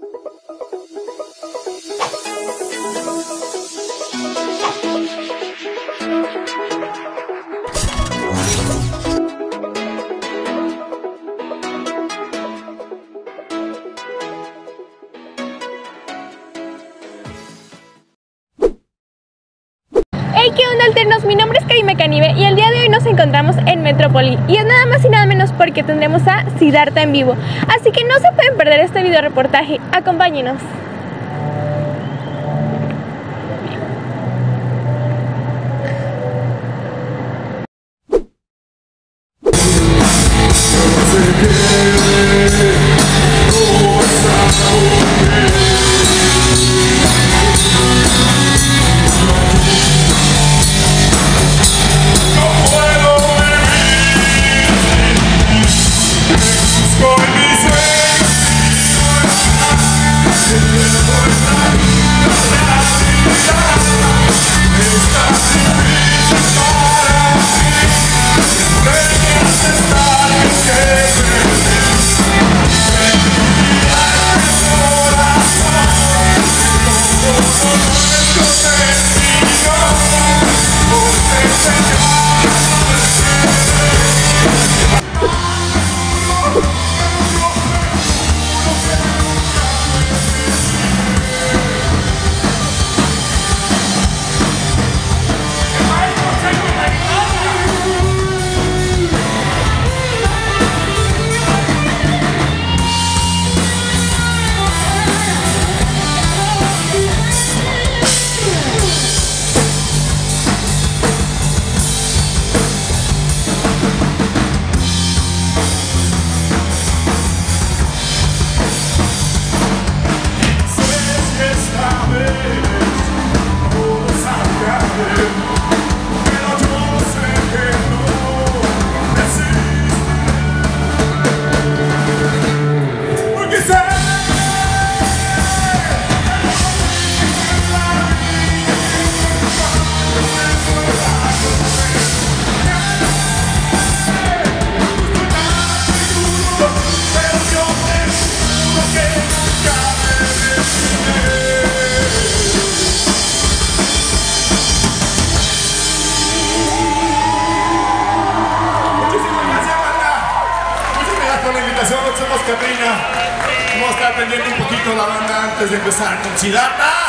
Thank you. Mi nombre es Karime Canive y el día de hoy nos encontramos en Metrópoli y es nada más y nada menos porque tendremos a Siddhartha en vivo. Así que no se pueden perder este video reportaje. Acompáñenos. Somos Catrina. Vamos a estar aprendiendo un poquito la banda antes de empezar con Siddhartha.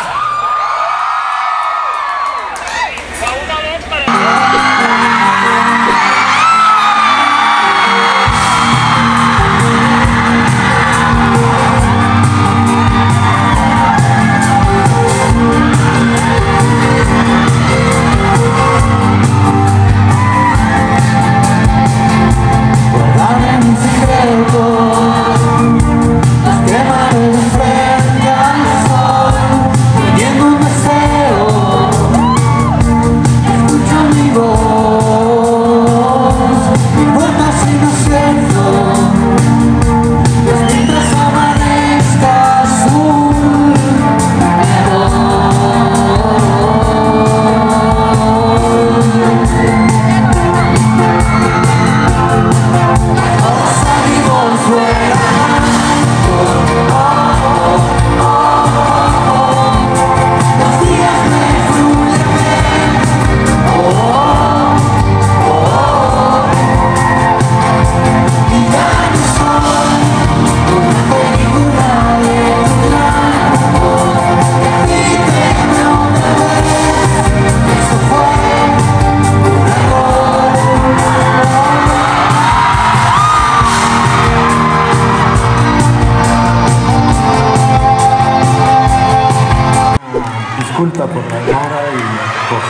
Disculpa por la demora y, por,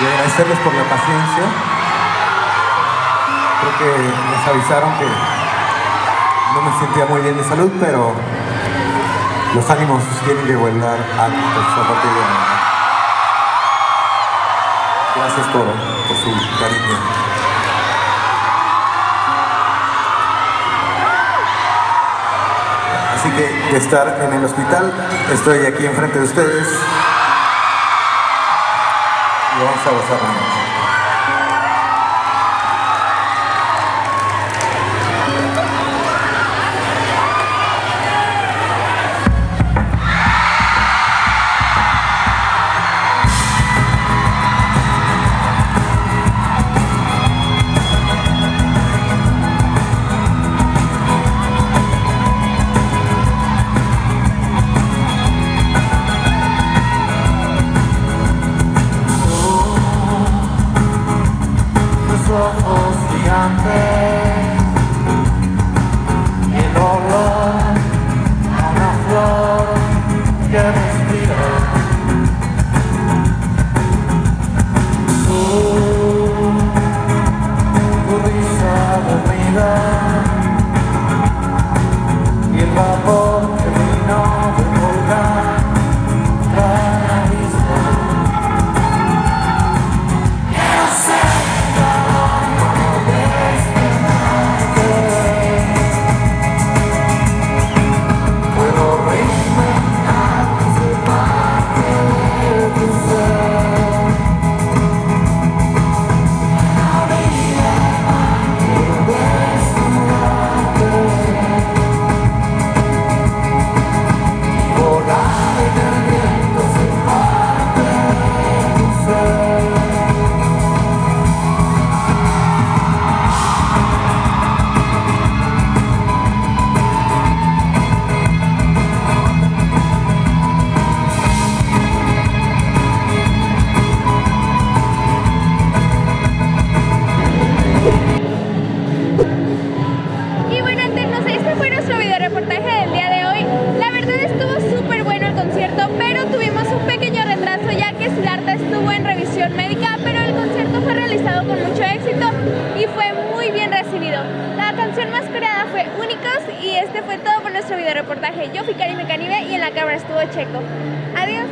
y agradecerles por la paciencia. Creo que les avisaron que no me sentía muy bien de salud, pero los ánimos tienen que volar a partir de ahora. Gracias por, por su cariño. Así que de estar en el hospital, estoy aquí enfrente de ustedes. Y vamos a gozar ojos oh, gigantes. Yo fui Karime Canive y en la cámara estuvo Checo. Adiós.